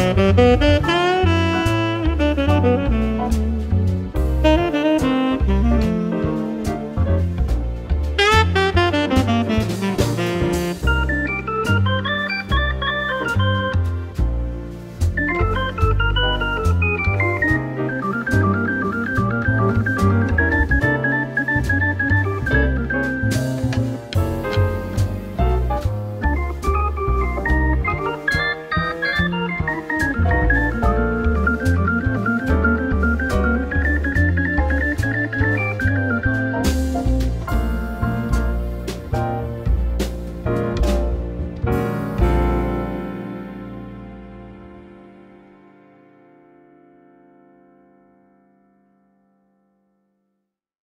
Música